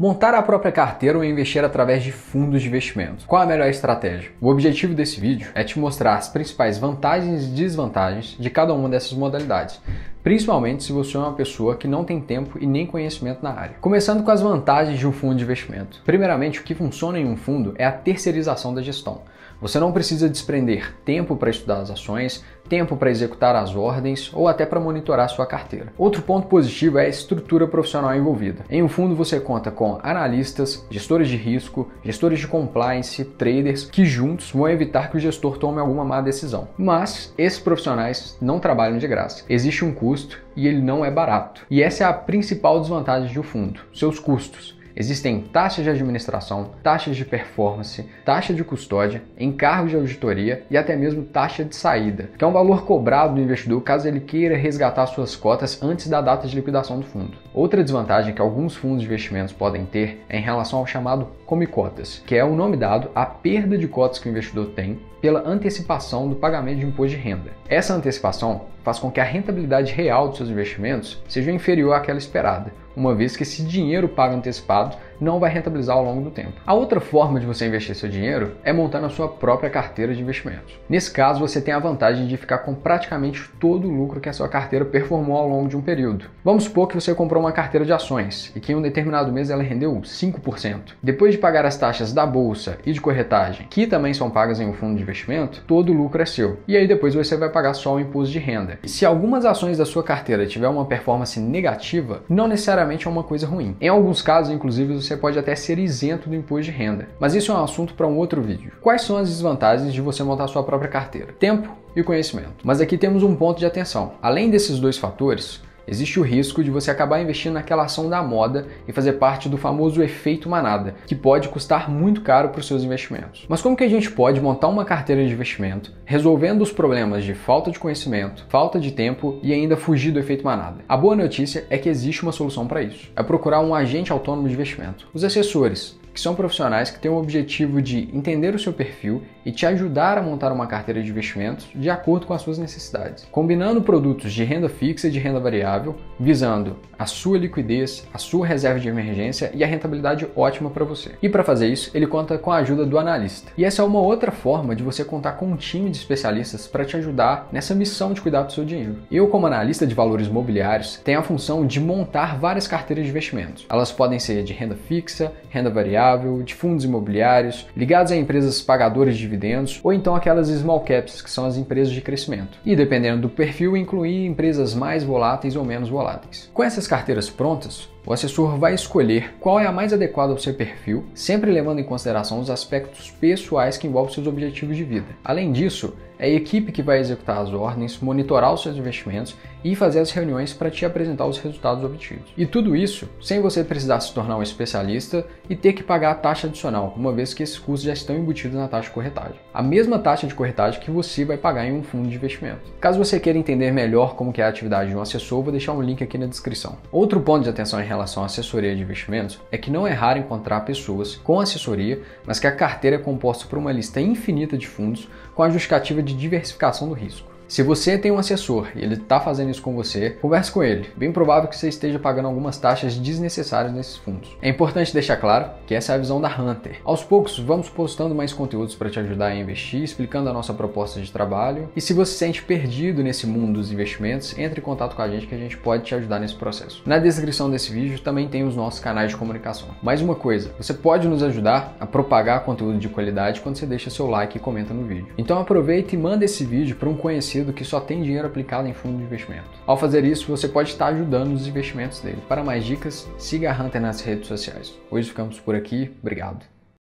Montar a própria carteira ou investir através de fundos de investimento. Qual a melhor estratégia? O objetivo desse vídeo é te mostrar as principais vantagens e desvantagens de cada uma dessas modalidades, principalmente se você é uma pessoa que não tem tempo e nem conhecimento na área. Começando com as vantagens de um fundo de investimento. Primeiramente, o que funciona em um fundo é a terceirização da gestão. Você não precisa desprender tempo para estudar as ações, tempo para executar as ordens ou até para monitorar sua carteira. Outro ponto positivo é a estrutura profissional envolvida. Em um fundo você conta com analistas, gestores de risco, gestores de compliance, traders que juntos vão evitar que o gestor tome alguma má decisão. Mas esses profissionais não trabalham de graça. Existe um custo e ele não é barato. E essa é a principal desvantagem de um fundo, seus custos. Existem taxas de administração, taxas de performance, taxa de custódia, encargos de auditoria e até mesmo taxa de saída, que é um valor cobrado do investidor caso ele queira resgatar suas cotas antes da data de liquidação do fundo. Outra desvantagem que alguns fundos de investimentos podem ter é em relação ao chamado come cotas, que é o nome dado à perda de cotas que o investidor tem pela antecipação do pagamento de imposto de renda. Essa antecipação faz com que a rentabilidade real dos seus investimentos seja inferior àquela esperada, uma vez que esse dinheiro pago antecipado não vai rentabilizar ao longo do tempo. A outra forma de você investir seu dinheiro é montando a sua própria carteira de investimentos. Nesse caso, você tem a vantagem de ficar com praticamente todo o lucro que a sua carteira performou ao longo de um período. Vamos supor que você comprou uma carteira de ações e que em um determinado mês ela rendeu 5%. Depois de pagar as taxas da bolsa e de corretagem, que também são pagas em um fundo de investimento, todo o lucro é seu. E aí depois você vai pagar só o imposto de renda. E se algumas ações da sua carteira tiver uma performance negativa, não necessariamente é uma coisa ruim. Em alguns casos, inclusive, você pode até ser isento do imposto de renda. Mas isso é um assunto para um outro vídeo. Quais são as desvantagens de você montar sua própria carteira? Tempo e conhecimento. Mas aqui temos um ponto de atenção. Além desses dois fatores, existe o risco de você acabar investindo naquela ação da moda e fazer parte do famoso efeito manada, que pode custar muito caro para os seus investimentos. Mas como que a gente pode montar uma carteira de investimento resolvendo os problemas de falta de conhecimento, falta de tempo e ainda fugir do efeito manada? A boa notícia é que existe uma solução para isso. É procurar um agente autônomo de investimento. Os assessores, que são profissionais que têm o objetivo de entender o seu perfil e te ajudar a montar uma carteira de investimentos de acordo com as suas necessidades, combinando produtos de renda fixa e de renda variável, visando a sua liquidez, a sua reserva de emergência e a rentabilidade ótima para você. E para fazer isso, ele conta com a ajuda do analista. E essa é uma outra forma de você contar com um time de especialistas para te ajudar nessa missão de cuidar do seu dinheiro. Eu, como analista de valores mobiliários, tenho a função de montar várias carteiras de investimentos. Elas podem ser de renda fixa, renda variável, de fundos imobiliários, ligados a empresas pagadoras de dividendos ou então aquelas small caps, que são as empresas de crescimento. E dependendo do perfil, incluir empresas mais voláteis ou menos voláteis. Com essas carteiras prontas, o assessor vai escolher qual é a mais adequada ao seu perfil, sempre levando em consideração os aspectos pessoais que envolvem seus objetivos de vida. Além disso, é a equipe que vai executar as ordens, monitorar os seus investimentos e fazer as reuniões para te apresentar os resultados obtidos. E tudo isso sem você precisar se tornar um especialista e ter que pagar a taxa adicional, uma vez que esses custos já estão embutidos na taxa de corretagem. A mesma taxa de corretagem que você vai pagar em um fundo de investimento. Caso você queira entender melhor como é a atividade de um assessor, vou deixar um link aqui na descrição. Outro ponto de atenção em relação à assessoria de investimentos é que não é raro encontrar pessoas com assessoria, mas que a carteira é composta por uma lista infinita de fundos com a justificativa de diversificação do risco. Se você tem um assessor e ele está fazendo isso com você, converse com ele. Bem provável que você esteja pagando algumas taxas desnecessárias nesses fundos. É importante deixar claro que essa é a visão da Hunter. Aos poucos, vamos postando mais conteúdos para te ajudar a investir, explicando a nossa proposta de trabalho. E se você se sente perdido nesse mundo dos investimentos, entre em contato com a gente que a gente pode te ajudar nesse processo. Na descrição desse vídeo também tem os nossos canais de comunicação. Mais uma coisa, você pode nos ajudar a propagar conteúdo de qualidade quando você deixa seu like e comenta no vídeo. Então aproveita e manda esse vídeo para um conhecido conhecido que só tem dinheiro aplicado em fundo de investimento. Ao fazer isso, você pode estar ajudando os investimentos dele. Para mais dicas, siga a Hunter nas redes sociais. Hoje ficamos por aqui. Obrigado.